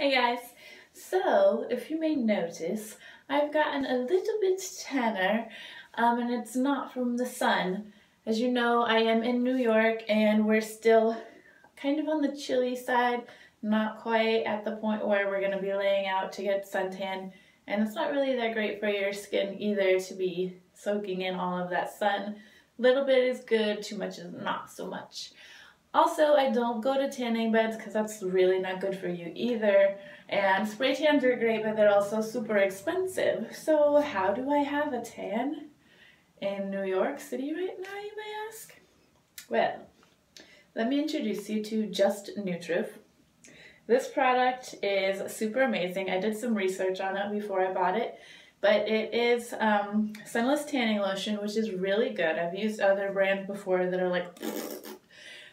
Hey guys, so if you may notice, I've gotten a little bit tanner um, and it's not from the sun. As you know, I am in New York and we're still kind of on the chilly side, not quite at the point where we're going to be laying out to get suntan and it's not really that great for your skin either to be soaking in all of that sun. Little bit is good, too much is not so much. Also, I don't go to tanning beds because that's really not good for you either. And spray tans are great, but they're also super expensive. So how do I have a tan in New York City right now, you may ask? Well, let me introduce you to Just Nutritive. This product is super amazing. I did some research on it before I bought it, but it is um, sunless tanning lotion, which is really good. I've used other brands before that are like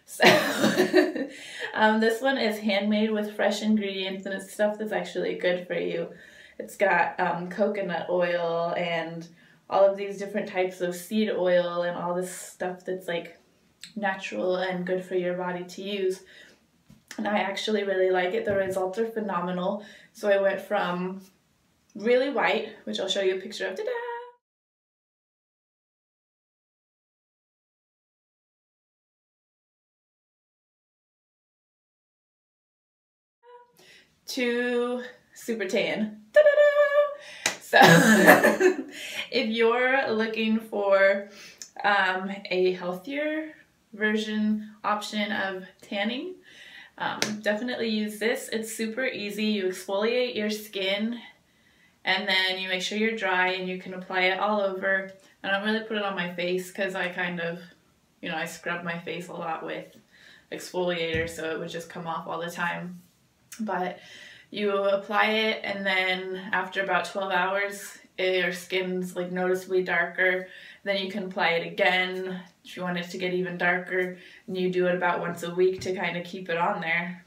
so um, this one is handmade with fresh ingredients and it's stuff that's actually good for you. It's got um, coconut oil and all of these different types of seed oil and all this stuff that's like natural and good for your body to use. And I actually really like it. The results are phenomenal. So I went from really white, which I'll show you a picture of. Ta-da! To super tan. So if you're looking for um, a healthier version option of tanning, um, definitely use this. It's super easy. You exfoliate your skin and then you make sure you're dry and you can apply it all over. I don't really put it on my face because I kind of, you know, I scrub my face a lot with exfoliator so it would just come off all the time but you apply it and then after about 12 hours your skin's like noticeably darker. Then you can apply it again if you want it to get even darker and you do it about once a week to kind of keep it on there.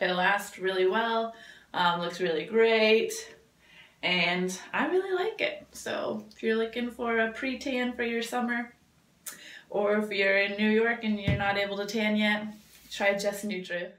It lasts really well um, looks really great and I really like it. So if you're looking for a pre-tan for your summer or if you're in New York and you're not able to tan yet try Just Nutritive.